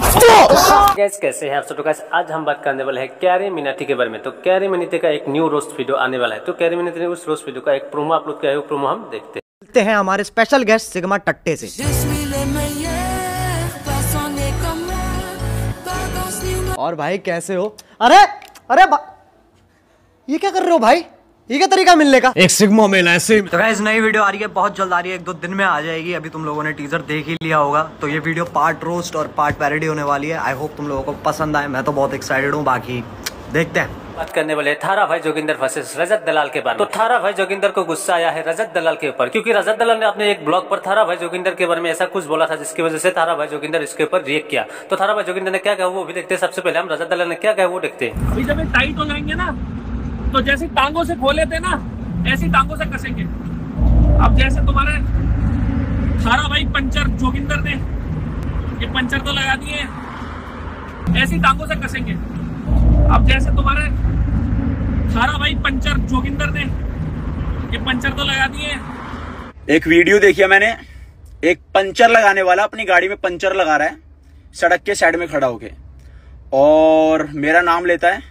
Gas कैसे हैं आप सब तो guys, आज हम बात करने वाले हैं कैरी मिनाटी के बारे में। तो कैरी मिनाटी का एक न्यू रोस्ट वीडियो आने वाला है। तो कैरी मिनाटी ने उस रोस्ट वीडियो का एक प्रोमो अपलोड किया है। वो प्रोमो हम देखते हैं। मिलते हैं हमारे स्पेशल गेस्ट सिग्मा टट्टे से. और भाई कैसे हो? अरे अरे ये क्या कर रहे हो भाई? ये क्या तरीका मिलने का? एक सिग्मा मेल ऐसे तो गाइज़ नई वीडियो आ रही है बहुत जल्द आ रही है एक दो दिन में आ जाएगी अभी तुम लोगों ने टीजर देख ही लिया होगा। तो ये वीडियो पार्ट रोस्ट और पार्ट पैरोडी होने वाली है। आई होप तुम लोगों को पसंद आए मैं तो बहुत एक्साइटेड हूँ बाकी देखते हैं। बात करने वाले थारा भाई जोगिंदर वर्सेस रजत दलाल के बारे में। तो थारा भाई जोगिंदर को गुस्सा आया है रजत दलाल के ऊपर क्योंकि रजत दलाल ने अपने एक ब्लॉग पर थारा भाई जोगिंदर के बारे में ऐसा कुछ बोला था जिसकी वजह से थारा भाई जोगिंदर इसके ऊपर रिएक्ट किया। तो थारा भाई जोगिंदर ने क्या कहा वो भी देखते हैं। सबसे पहले हम रजत दलाल ने क्या कहा वो देखते हैं। अभी जब टाइट हो जाएँगे ना तो जैसे टांगों से खोले थे ना, ऐसी टांगों से कसेंगे। अब जैसे तुम्हारे थारा भाई पंचर, जोगिंदर ने ये पंचर तो लगा दिए ऐसी टांगों से कसेंगे। अब जैसे तुम्हारे थारा भाई पंचर, जोगिंदर ने ये पंचर तो लगा दिए एक वीडियो देखी है मैंने, एक पंचर लगाने वाला अपनी गाड़ी में पंचर लगा रहा है, सड़क के साइड में खड़ा होके। और मेरा नाम लेता है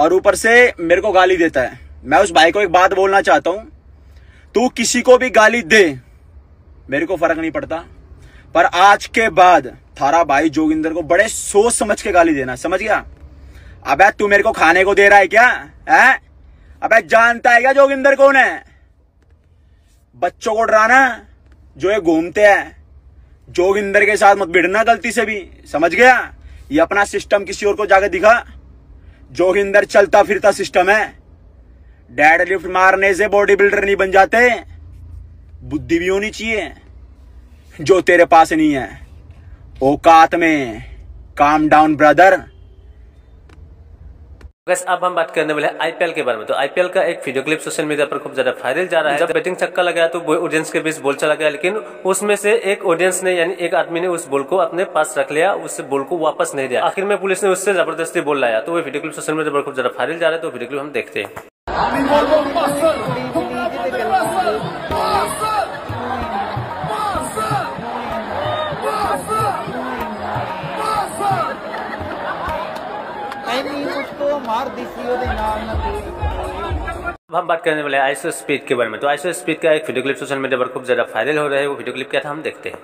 और ऊपर से मेरे को गाली देता है। मैं उस भाई को एक बात बोलना चाहता हूँ। तू किसी को भी गाली दे, मेरे को फ़र्क नहीं पड़ता। पर आज के बाद थारा भाई जोगिंदर को बड़े सोच समझ के गाली देना, समझ गया? अबे, तू मेरे को खाने को दे रहा है क्या? है? अबे, जानता है क्या जोगिंदर कौन है? बच्चों को डराना, जो ये घूमते हैं। जोगिंदर के साथ मत भिड़ना गलती से भी, समझ गया? ये अपना सिस्टम किसी और को जाके दिखा। जोगिंदर चलता फिरता सिस्टम है। डेड लिफ्ट मारने से बॉडी बिल्डर नहीं बन जाते। बुद्धि भी होनी चाहिए। जो तेरे पास नहीं है। औकात में। काम डाउन ब्रदर बस अब हम बात करने वाले आईपीएल के बारे में। तो आईपीएल का एक वीडियो क्लिप सोशल मीडिया पर खूब ज़्यादा वायरल जा रहा है। जब बैटिंग छक्का लगाया तो वो ऑडियंस के बीच बोल चला गया, लेकिन उसमें से एक ऑडियंस ने, यानी एक आदमी ने उस बॉल को अपने पास रख लिया, उस बॉल को वापस नहीं दिया। आखिर में पुलिस ने उससे ज़बरदस्ती बोल लाया। तो वो वीडियो क्लिप सोशल मीडिया पर खूब ज़्यादा वायरल जा रहा है तो वीडियो क्लिप हम देखते हैं। अब हम बात करने वाले हैं आईसो स्पीड के बारे में। तो आईसो स्पीड का एक वीडियो क्लिप सोशल मीडिया पर खूब ज़्यादा वायरल हो रहा है। वो वीडियो क्लिप क्या था हम देखते हैं।